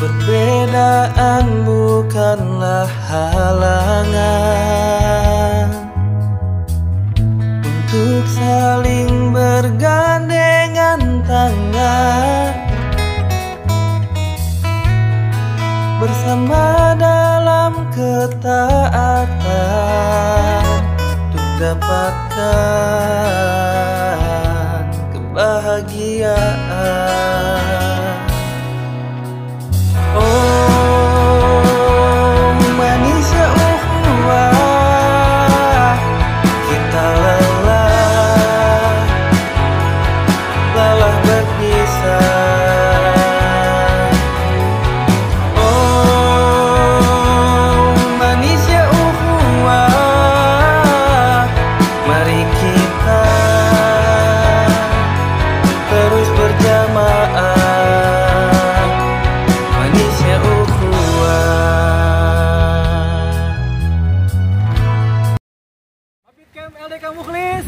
Perbedaan bukanlah halangan. Untuk saling bergandengan tangan. Bersama dalam ketaatan Untuk dapatkan kebahagiaan kita terus berjamaah. Manisnya ukhuwah Camp LDK Mukhlis.